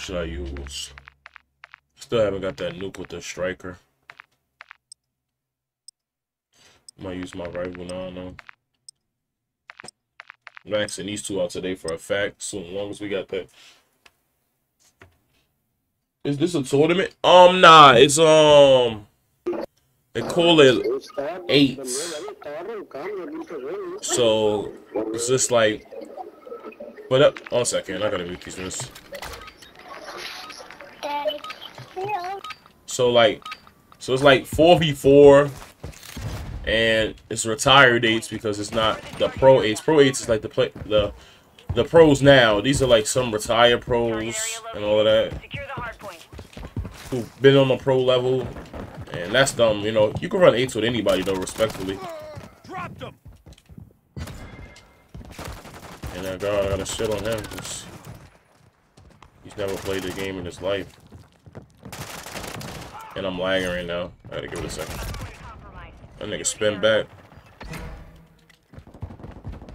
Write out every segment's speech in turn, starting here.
should I use? Still haven't got that nuke with the striker. Might use my rifle now, though. Maxing these two out today for a fact. So long as we got that. Is this a tournament? Um, nah, it's um. They call it eight. So it's just like. But up, one second, I gotta these lists. So like, so it's like four v four, and it's retired eights because it's not the pro eights. Pro eights is like the play the the pros now. These are like some retired pros and all of that who've been on the pro level, and that's dumb. You know, you can run eights with anybody though, respectfully. And uh, I got, I got to shit on him because he's never played the game in his life. And I'm lagging right now. I gotta give it a second. That nigga spin back.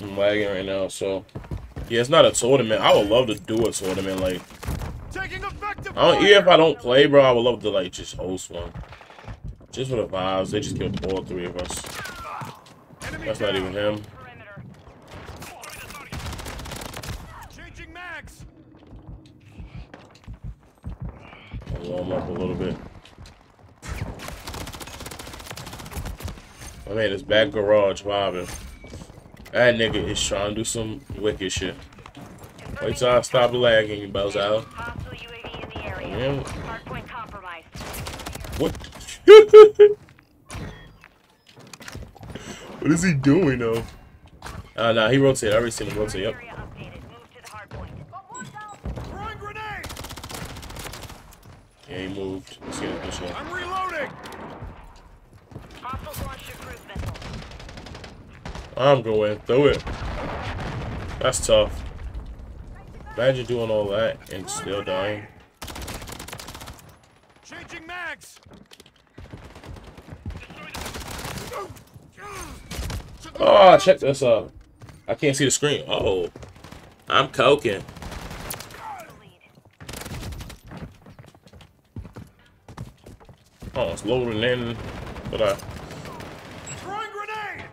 I'm lagging right now, so yeah, it's not a tournament. I would love to do a tournament like I don't, even if I don't play, bro, I would love to like just host one. Just for the vibes. They just killed all three of us. That's not even him. I'll warm up a little bit. I mean, it's back garage vibing. That nigga is trying to do some wicked shit. Wait till I stop lagging, you bows out. Hostile UAV in the area. Yeah. Hardpoint compromised. What? what is he doing though? Uh, nah, he rotated. I already seen him rotate. Yep. Area updated. Move to the hardpoint. Throwing grenade. Yeah, he moved. Let's get this one. I'm reloading. Hostiles launched a cruise missile. I'm going through it. That's tough. Imagine doing all that and still dying. Changing mags. Oh, check this out. I can't see the screen. Oh, I'm coking. Oh, it's loading in, but I, Throwing grenade.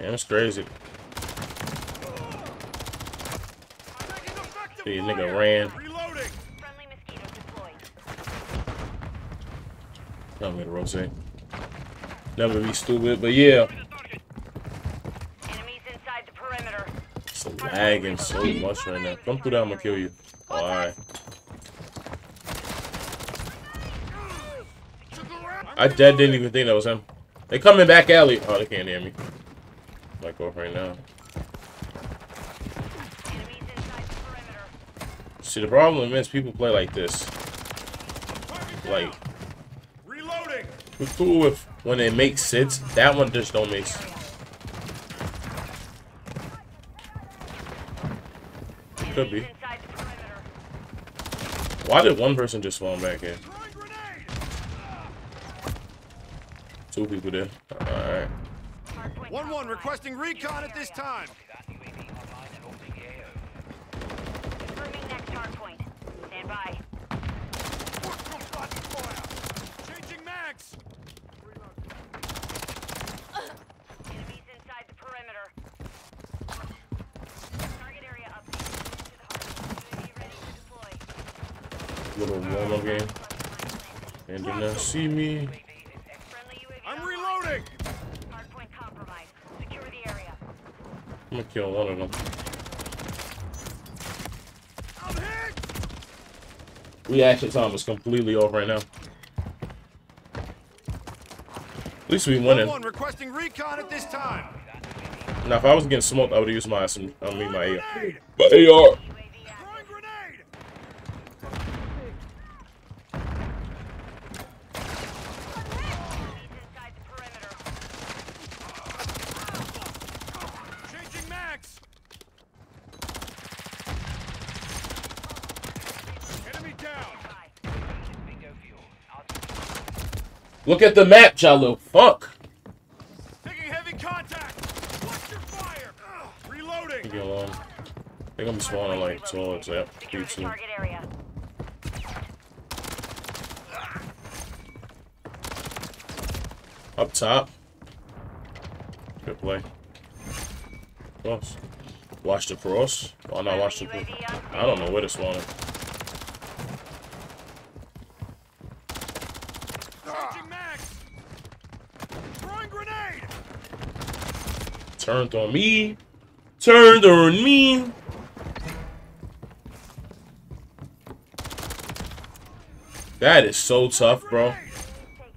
Man, it's crazy. See, nigga ran. Reloading. Friendly mosquito deployed. I'm gonna rotate. Never be stupid, but yeah. Enemies inside the perimeter. It's lagging so much right now. Come through there, I'm gonna kill you. Alright. I dead didn't even think that was him. They coming back alley. Oh, they can't hear me. Might go off right now. Enemies inside the perimeter. See, the problem is people play like this. Like, Reloading. we're cool with when it makes sense. That one just don't make sense. It could be. Enemies inside the perimeter. Why did one person just spawn back in? Two people there. Alright. Hardpoint One one requesting recon at this time. Confirming next hardpoint. Stand by. Changing mags. Enemies inside the perimeter. Target area updated. Move to the hardpoint. UAV ready to deploy. Little warm game. And do not see me. Gonna kill one of them. I'm hit. Reaction time is completely off right now. At least we winning. one requesting recon at this time. Now, if I was getting smoked, I would use my I mean my AR. My AR. UAV active. Throwing grenade. Enemies inside the perimeter. Changing mags. Enemy down. Look at the map, Jalo. Fuck. Taking heavy contact. Watch your fire. Ugh. Reloading. Leave me alone. think I'm spawning like towards that Secure the B2. target area. Up top. Good play. Cross. Watch the cross. Oh no, watch the cross. I don't know where to spawn it. Changing max. Throwing grenade. Turned on me. Turned on me. That is so tough, bro.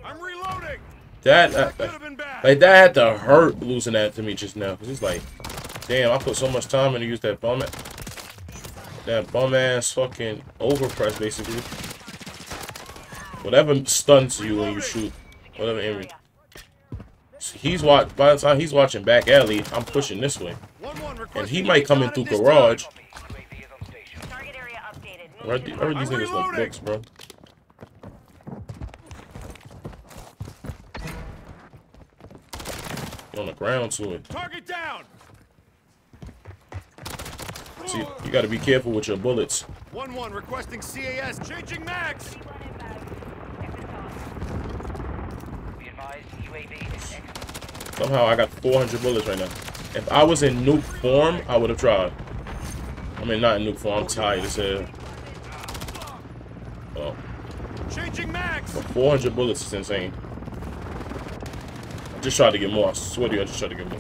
I'm reloading. That, that, uh, Could that have been bad. like that had to hurt losing that to me just now. Cause it's like, damn, I put so much time in to use that bum, that bum ass fucking overpress basically. Whatever stuns you when you shoot, whatever aim. He's watch. By the time he's watching back alley, I'm pushing this way, One one and he might come in through garage. time. Target. Where the- where these I'm niggas look reloading. dicks, bro? On the ground to it. Target down. See, you got to be careful with your bullets. One one requesting CAS. Changing max. Be advised, UAV is ex- Somehow I got 400 bullets right now. If I was in nuke form, I would have tried. I mean, not in nuke form. I'm tired as hell. Oh, Changing max. but 400 bullets is insane. I just tried to get more. I swear to you, I just tried to get more.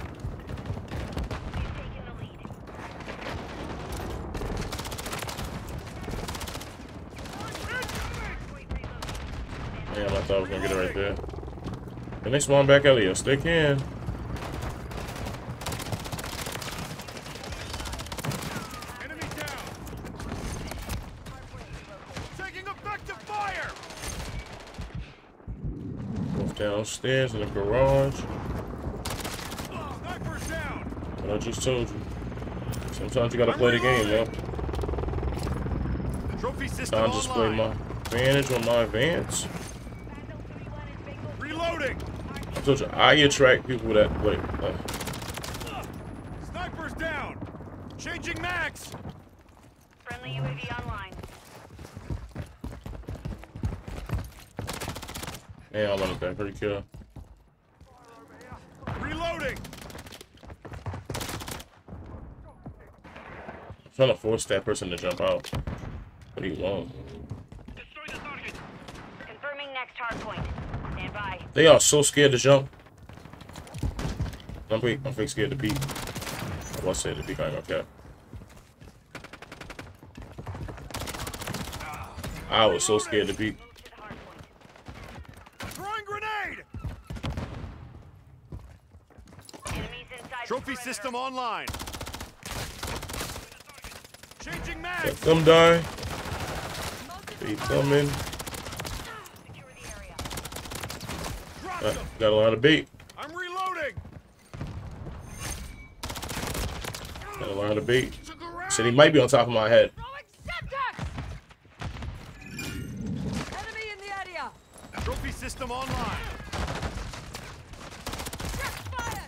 Damn, I thought I was gonna get it right there. Can they spawn back out Yes, they can. Enemy down. Taking effective fire. Both downstairs in the garage. Oh, Snipers down. What I just told you. Sometimes you gotta play the game, yo. Trophy system Time to just play my advantage on my advance. Reloading. I told you, I attract people that play. Uh, Snipers down. Changing max. Friendly UAV online. man, I wanted that pretty cool. Reloading. I'm trying to force that person to jump out. What do you want? Confirming next hard point. Stand by. They are so scared to jump. I'm fake, I'm fake scared to peek. I was scared to peek, I ain't gonna cap. I was so scared to peek. Move to the hard point. Throwing grenade. Enemies inside the Trophy system online. Changing max. Let them die. They coming. Secure the area. Drop Uh, got a lot of bait. I'm reloading. Got a lot of bait. To garage. So he might be on top of my head. Throwing Semtex! Enemy in the area! Trophy system online. Check fire!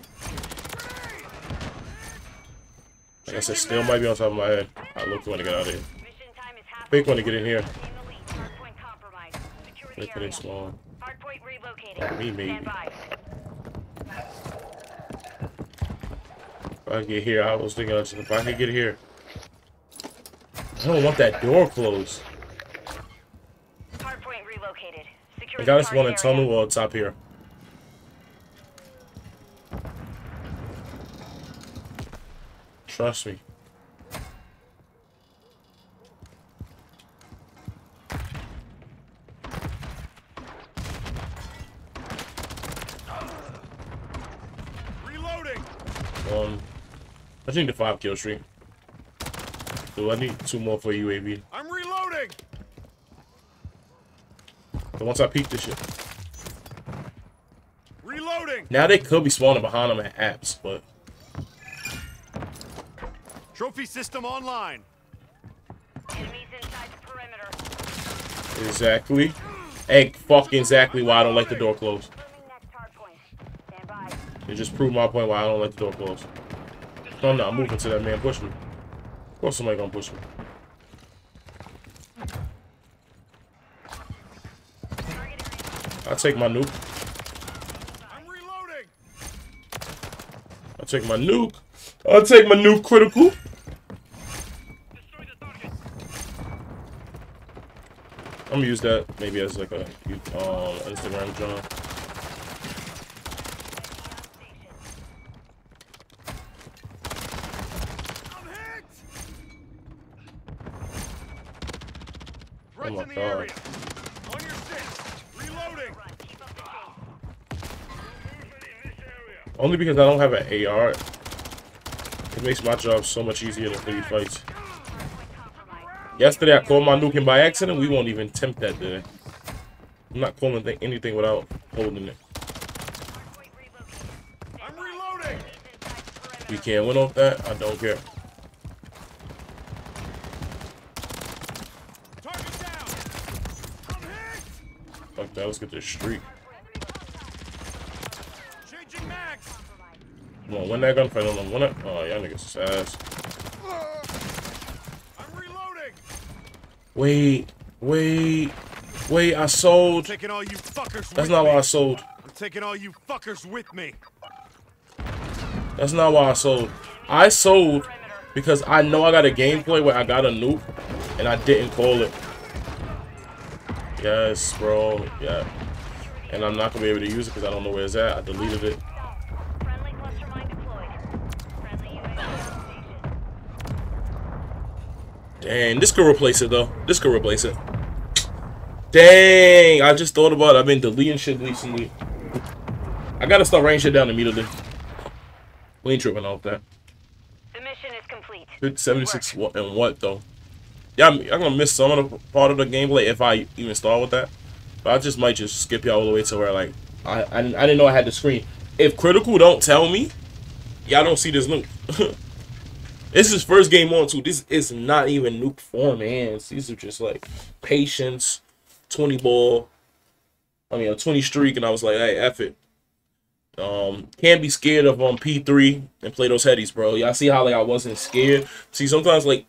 Like I said, still might be on top of my head. I look want to get out of here. Mission time is half. Fake want to get in here. Retain the lead. Hard Oh, me, maybe. If I get here, I was thinking if I could get here. I don't want that door closed. Hard point relocated. Secure I got us one in tunnel or top here. Trust me. Reloading. Um, I think the five kill streak. So I need two more for UAV. I'm reloading. So once I peek this shit. Reloading. Now they could be spawning behind them at apps, but Trophy system online. Enemies inside the perimeter. exactly. Hey, fucking exactly why I don't like the door closed. Confirming next hard point. Stand by. It just proved my point why I don't like the door closed. No, I'm not moving to that man push me. Of course somebody gonna push me. I take my nuke. I'm reloading. I take my nuke. I'll take my nuke critical. I'm gonna use that maybe as like a um, Instagram John. I'm hit. Threats Oh my in the God. area. On your six. Reloading. Only because I don't have an AR. It makes my job so much easier than three fights. Yesterday I called my nuke in by accident. We won't even tempt that today. I'm not calling th- anything without holding it. I'm reloading. We can't win off that. I don't care. Target down. Fuck that. Let's get this streak. Changing max. Come on, win that gunfight on them. Win it. Oh, y'all niggas ass. I'm reloading. Wait, wait, wait. I sold. Taking all you fuckers That's not me. why I sold. I'm taking all you fuckers with me. That's not why I sold. I sold because I know I got a gameplay where I got a nuke and I didn't call it. Yes, bro. Yeah. And I'm not gonna be able to use it because I don't know where it's at. I deleted it. Dang, this could replace it though. This could replace it. Dang, I just thought about it. I've been deleting shit recently. I gotta start writing shit down immediately. We ain't tripping off that. The mission is complete. 76 what and what though? Yeah, I'm, I'm gonna miss some of the part of the gameplay if I even start with that. But I just might just skip y'all all the way to where like I I didn't, I didn't know I had the screen. If critical don't tell me, y'all don't see this nuke. this is first game on too. This is not even nuke form hands. These are just like patience, 20 ball. I mean a 20 streak, and I was like, hey, F it. Um, can't be scared of um P3 and play those headies, bro. Y'all see how like I wasn't scared. See, sometimes like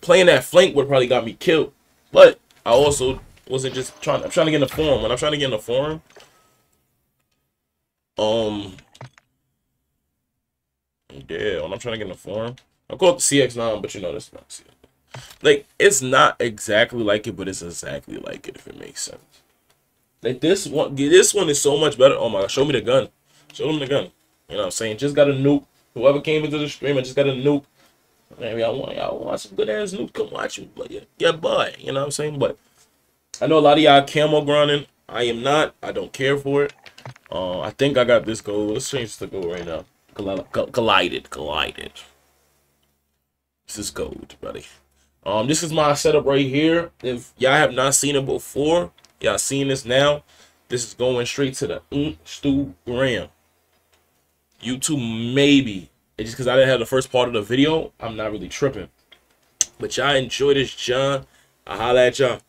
playing that flank would probably got me killed, but I also wasn't just trying. I'm trying to get in the form. When I'm trying to get in the form, um, yeah, when I'm trying to get in the form, I call it the CX9, but you know that's not CX. Like it's not exactly like it, but it's exactly like it if it makes sense. Like this one, this one is so much better. Oh my god, show me the gun. Show them the gun. You know what I'm saying? Just got a nuke. Whoever came into the stream, I just got a nuke. Man, y'all want y'all want some good ass nuke? Come watch me, but yeah, yeah, boy. You know what I'm saying? But I know a lot of y'all camo grinding. I am not. I don't care for it. Uh, I think I got this goal. Let's change the goal right now. Colli- co- Collided, collided. This is gold, buddy. Um, this is my setup right here. If y'all have not seen it before, y'all seen this now. This is going straight to the Instagram. YouTube maybe. It's just because I didn't have the first part of the video, I'm not really tripping. But y'all enjoy this, John. I holla at y'all.